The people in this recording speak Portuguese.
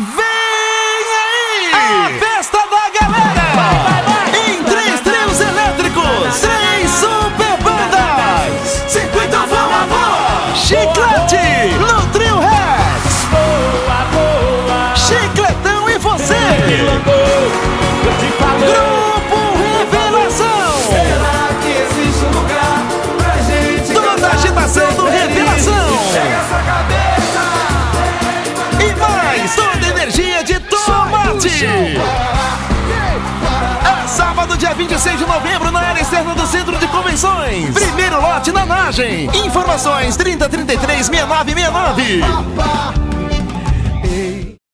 Vem aí! A festa da galera! Em três trios elétricos, três super bandas! Circuito Voa Voa! Chiclete! No Trio Rex! Chicletão e você! Toda a energia de tomate! É sábado, dia 26 de novembro, na área externa do Centro de Convenções. Primeiro lote na Nagem. Informações 3033 6969.